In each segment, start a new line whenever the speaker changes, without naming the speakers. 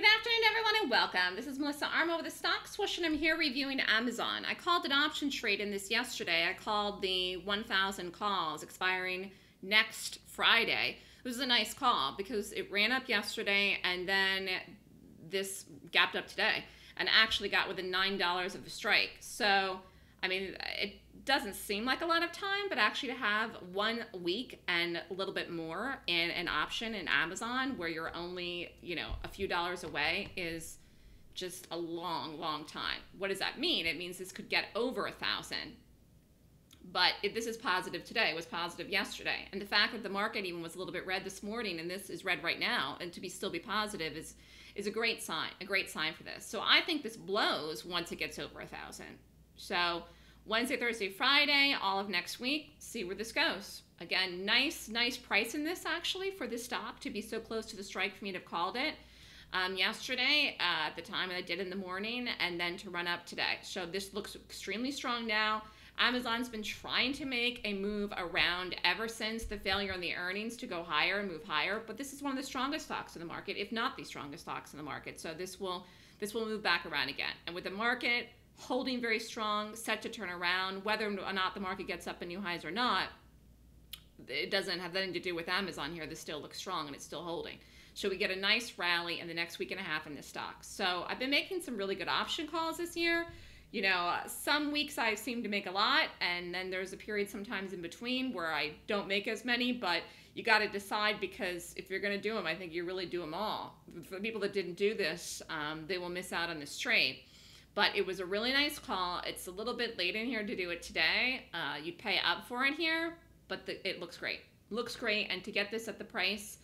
Good afternoon, everyone, and welcome. This is Melissa Armo with the Stock Swoosh, and I'm here reviewing Amazon. I called an option trade in this yesterday. I called the 1,000 calls expiring next Friday. It was a nice call because it ran up yesterday and then this gapped up today and actually got within $9 of the strike. So, I mean, it doesn't seem like a lot of time, but actually to have one week and a little bit more in an option in Amazon where you're only, you know, a few dollars away is just a long, long time. What does that mean? It means this could get over a thousand. But it, this is positive today. It was positive yesterday. And the fact that the market even was a little bit red this morning and this is red right now, and to be still be positive is is a great sign, a great sign for this. So I think this blows once it gets over a thousand. So Wednesday, Thursday, Friday, all of next week, see where this goes. Again, nice, nice price in this actually for this stock to be so close to the strike for me to have called it. Um, yesterday uh, at the time I did in the morning and then to run up today. So this looks extremely strong now. Amazon's been trying to make a move around ever since the failure on the earnings to go higher and move higher, but this is one of the strongest stocks in the market, if not the strongest stocks in the market. So this will this will move back around again. And with the market holding very strong, set to turn around, whether or not the market gets up in new highs or not, it doesn't have anything to do with Amazon here. This still looks strong and it's still holding. So we get a nice rally in the next week and a half in this stock. So I've been making some really good option calls this year. You know, some weeks I seem to make a lot, and then there's a period sometimes in between where I don't make as many, but you got to decide because if you're going to do them, I think you really do them all. For the people that didn't do this, um, they will miss out on this trade. But it was a really nice call. It's a little bit late in here to do it today. Uh, you'd pay up for it here, but the, it looks great. Looks great. And to get this at the price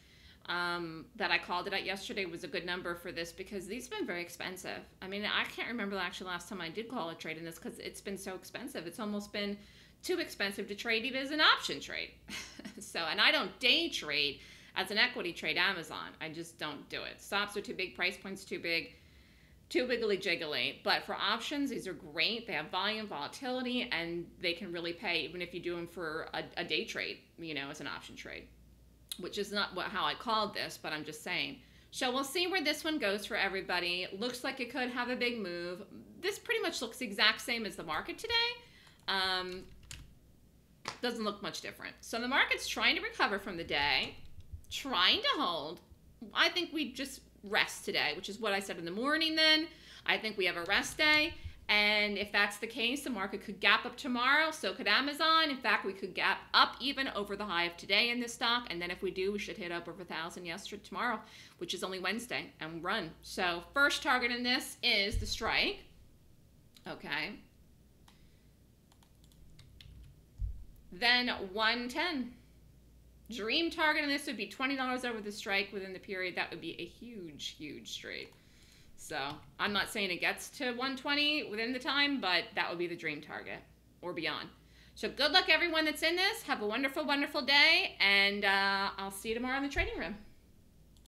um, that I called it at yesterday was a good number for this because these have been very expensive. I mean, I can't remember actually last time I did call a trade in this because it's been so expensive. It's almost been too expensive to trade even as an option trade. so, and I don't day trade as an equity trade Amazon. I just don't do it. Stops are too big, price points too big too wiggly jiggly. But for options, these are great. They have volume, volatility, and they can really pay even if you do them for a, a day trade, you know, as an option trade, which is not what how I called this, but I'm just saying. So we'll see where this one goes for everybody. Looks like it could have a big move. This pretty much looks exact same as the market today. Um, doesn't look much different. So the market's trying to recover from the day, trying to hold. I think we just rest today, which is what I said in the morning then. I think we have a rest day. And if that's the case, the market could gap up tomorrow. So could Amazon. In fact, we could gap up even over the high of today in this stock. And then if we do, we should hit up over 1,000 yesterday tomorrow, which is only Wednesday, and run. So first target in this is the strike. Okay. Then 110. Dream target on this would be $20 over the strike within the period. That would be a huge, huge trade. So I'm not saying it gets to 120 within the time, but that would be the dream target or beyond. So good luck everyone that's in this. Have a wonderful, wonderful day, and uh, I'll see you tomorrow in the trading room.